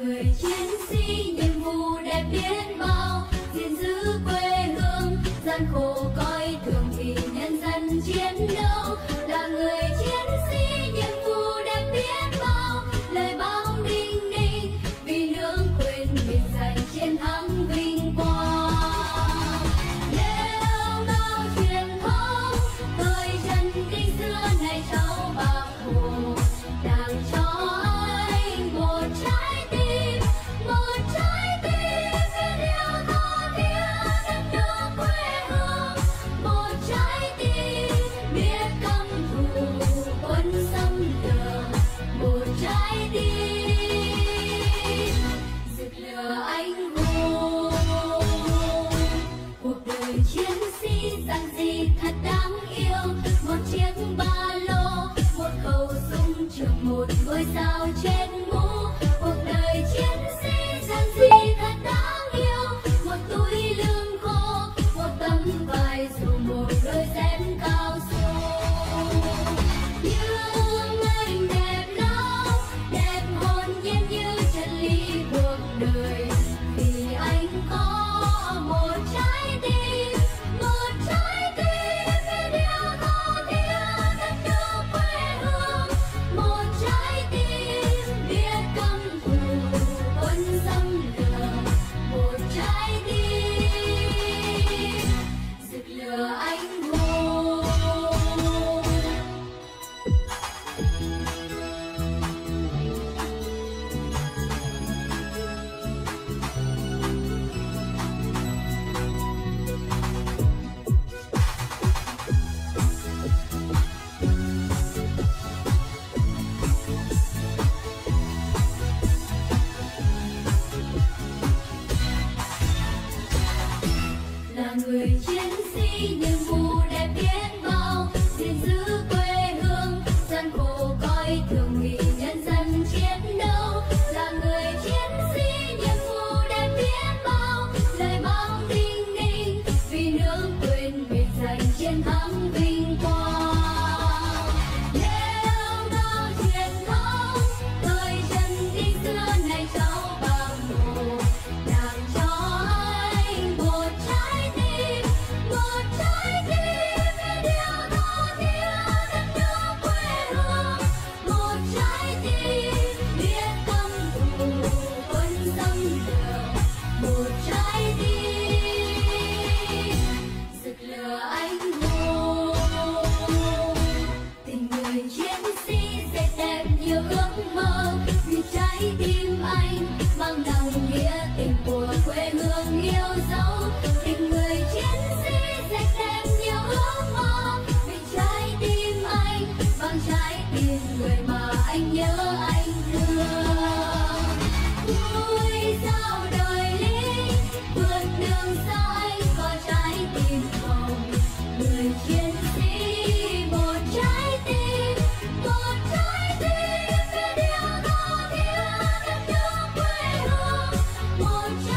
người chiến sĩ nhiệm vụ đẹp biết bao gìn giữ quê gian khổ coi thường thì nhân dân chiến đấu. trái tim. mơ, vì trái tim anh mang nặng nghĩa tình của quê hương yêu dấu. Tình người chiến sĩ dệt thêm nhiều ước mơ. Vì trái tim anh bằng trái tim người mà anh nhớ anh thương. apologize.